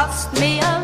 cost me a